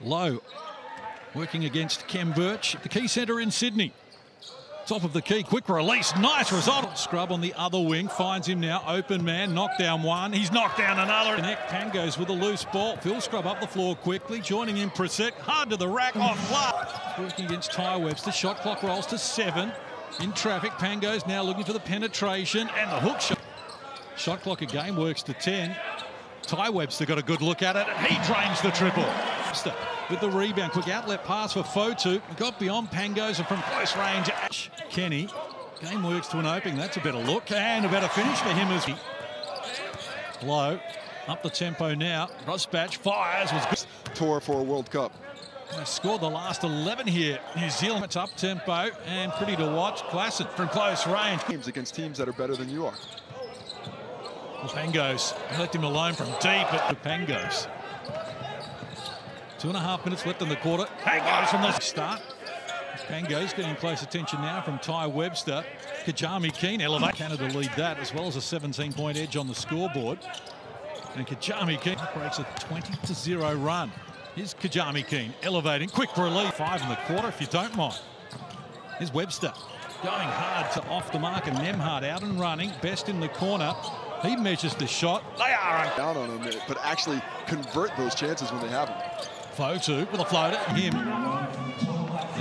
Loe working against Khem Birch the key centre in Sydney. Top of the key, quick release, nice result. Scrubb on the other wing, finds him now, open man, knocked down one, he's knocked down another. Nick Pangos with a loose ball. Phil Scrubb up the floor quickly, joining him Brissett, hard to the rack, off flat. Working against Tai Webster, shot clock rolls to seven. In traffic, Pangos now looking for the penetration and the hook shot. Shot clock again works to 10. Tai Webster got a good look at it, he drains the triple. Webster with the rebound. Quick outlet pass for Fotu. Got beyond Pangos and from close range. Ash Kenny. Game works to an opening. That's a better look and a better finish for him as he. Loe. Up the tempo now. Rusbatch fires. Was good. Tour for a World Cup. They scored the last 11 here. New Zealand, it's up tempo and pretty to watch. Classic from close range. Teams against teams that are better than you are. Pangos left him alone from deep at the Pangos. Two and a half minutes left in the quarter. Pangos from the start. Pangos getting close attention now from Tai Webster. Kajami Keane elevate Canada lead that as well as a 17 point edge on the scoreboard. And Kajami Keane breaks a 20 to 0 run. Here's Kajami Keane elevating. Quick relief. Five in the quarter if you don't mind. Here's Webster going hard to off the mark and Nembhard out and running. Best in the corner. He measures the shot. They are down on him, but actually convert those chances when they have them. Fotu with a floater. Him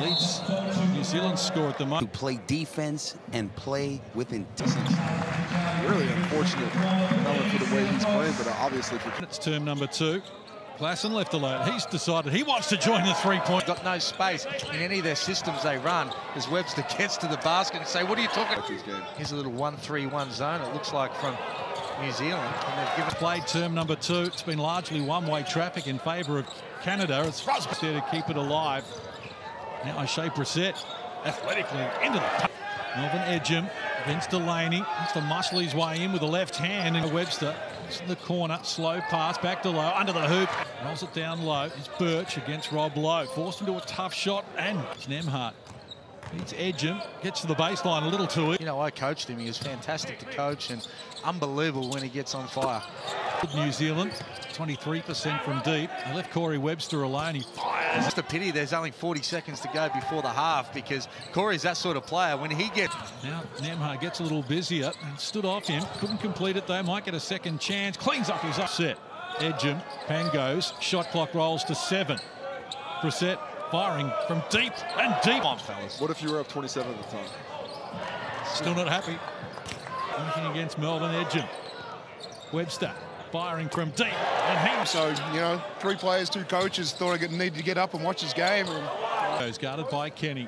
leads New Zealand score at the moment. To play defense and play with intelligence. Really unfortunate, not for the way he's playing, but obviously for. It's term number two. Klassen left alone. He's decided he wants to join the three-point. Got no space in any of their systems they run as Webster gets to the basket and say, what are you talking about? Here's a little 1-3-1 zone, it looks like, from New Zealand. And they've given Played term number two. It's been largely one-way traffic in favour of Canada. It's Rosberg there to keep it alive. Now Shea Brissett athletically into the Melvin Ejim against Delany. Wants to muscle his way in with the left hand and Webster. In the corner, slow pass, back to Loe, under the hoop. Rolls it down low. It's Birch against Rob Loe. Forced into a tough shot and it's Nembhard. Beats Ejim, gets to the baseline a little too. You know, I coached him. He was fantastic to coach and unbelievable when he gets on fire. New Zealand, 23% from deep. They left Corey Webster alone. He fires. It's a pity there's only 40 seconds to go before the half because Corey's that sort of player. When he gets... Now, Nembhard gets a little busier and stood off him. Couldn't complete it, though. Might get a second chance. Cleans up his upset. Ejim, Pangos. Shot clock rolls to seven. Brissett firing from deep and deep on, fellas. What if you were up 27 at the time? Still not happy. Working against Melvin Ejim. Webster firing from deep. And he so, you know, three players, two coaches thought I needed to get up and watch his game. And... Goes guarded by Kenny.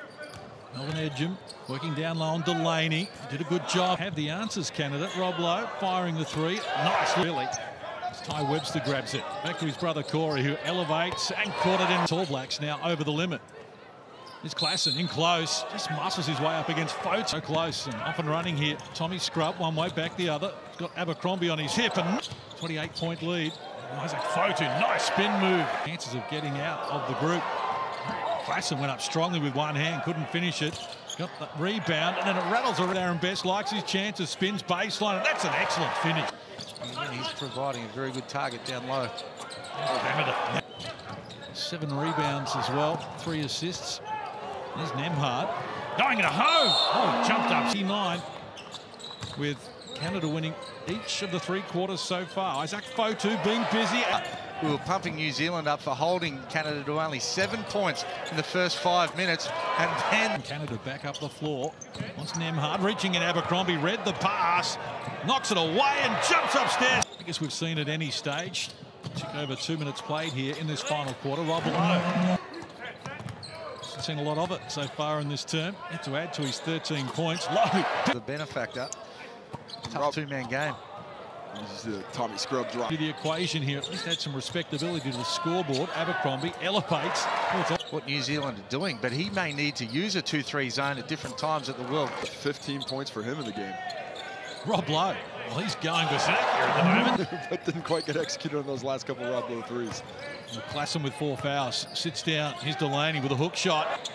Melvin Ejim working down low on Delany. Did a good job. Have the answers, Canada. Rob Loe firing the three. Nice, really. Tai Webster grabs it. Back to his brother Corey, who elevates and caught it in. All Blacks now over the limit. It's Klassen in close. Just muscles his way up against Fotu. So close and off and running here. Tommy Scrubb one way, back the other. He's got Abercrombie on his hip and 28-point lead. Isaac Fotu, nice spin move. Chances of getting out of the group. Klassen went up strongly with one hand, couldn't finish it. Got the rebound, and then it rattles around. Aaron Best likes his chances, spins baseline, and that's an excellent finish. Again, he's providing a very good target down low. Canada. Seven rebounds as well, three assists. There's Nembhard going to home. Oh, jumped up. C9 with Canada winning each of the three quarters so far. Isaac Fotu being busy. We were pumping New Zealand up for holding Canada to only seven points in the first five minutes. And then... Canada back up the floor. Once Nembhard reaching in Abercrombie. Read the pass. Knocks it away and jumps upstairs. I guess we've seen at any stage. Took over two minutes played here in this final quarter. Rob Loe. Seen a lot of it so far in this term. Had to add to his 13 points. Loe. The benefactor. Tough two-man game. This is the Tommy Scrubb drop. The equation here at least had some respectability to the scoreboard. Abercrombie elevates. What New Zealand are doing, but he may need to use a 2-3 zone at different times at the World. 15 points for him in the game. Rob Loe. Well, he's going berserk here at the moment. but didn't quite get executed on those last couple of Rob Loe threes. Klassen with four fouls. Sits down. Here's Delany with a hook shot.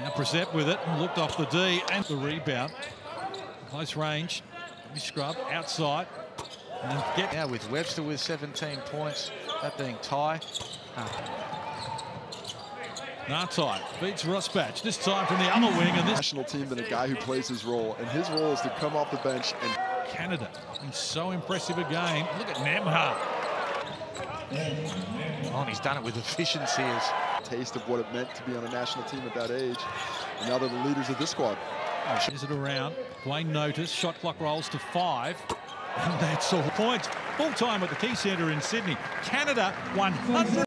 Now Brissett with it. Looked off the D and the rebound. Close range. Scrubb outside. And get Now with Webster with 17 points, that being Tai. Ah. Ngatai beats Rusbatch, this time from the other wing, and this National team than a guy who plays his role, and his role is to come off the bench and Canada. In so impressive a game. Look at Nemha. Oh, and he's done it with efficiency. As taste of what it meant to be on a national team at that age. And now they're the leaders of this squad. Oh, is it around? Dwayne notice. Shot clock rolls to five. And that's all points. Full time at the Key Centre in Sydney. Canada 100.